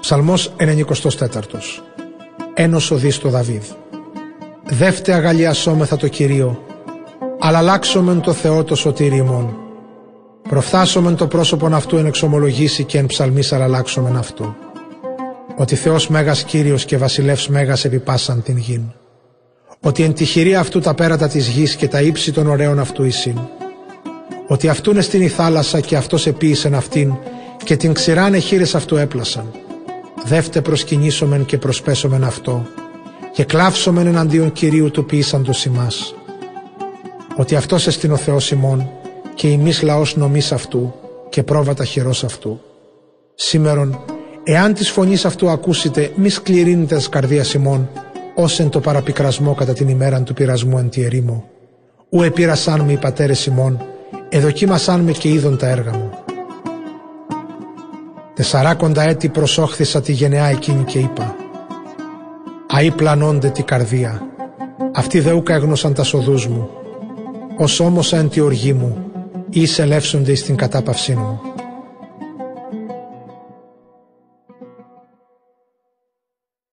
Ψαλμός 94 Ένος οδείς το Δαβίδ Δεύτε αγαλιασόμεθα το Κυρίο αλλά αλλάξομεν το Θεό το σωτήρι ημών. Προφθάσομεν το πρόσωπον αυτού εν εξομολογήσει και εν ψαλμής αλλάξομεν αυτού. Ότι Θεός Μέγας Κύριος και Βασιλεύς Μέγας επιπάσαν την γην. Ότι εν τη χειρία αυτού τα πέρατα της γης και τα ύψη των ωραίων αυτού εισήν. Ότι αυτούν εστίν η θάλασσα και αυτός επίησεν αυτήν και την ξηράνε χείρες αυτού έπλασαν. Δεύτε προσκυνήσομεν και προσπέσομεν αυτό και κλάψομεν εναντίον Κυρίου του ποιήσαντος ημάς ότι αυτός εστιν ο Θεός ημών και ημείς λαός νομής αυτού και πρόβατα χειρός αυτού. Σήμερον, εάν της φωνής αυτού ακούσετε, μη σκληρύνετε της καρδίας ημών, ως εν το παραπικρασμό κατά την ημέραν του πειρασμού εν τη ερήμο. Ου επήρασάν με οι πατέρες ημών, εδοκίμασάν με και είδον τα έργα μου. Τεσσαράκοντα έτη προσόχθησα τη γενεά εκείνη και είπα «Αΐ πλανώνται τη καρδία, αυτοί δεούκα έγνωσαν τα σοδούς μου, ως όμως εν τη οργή μου, ή εισελεύσονται στην κατάπαυσή μου.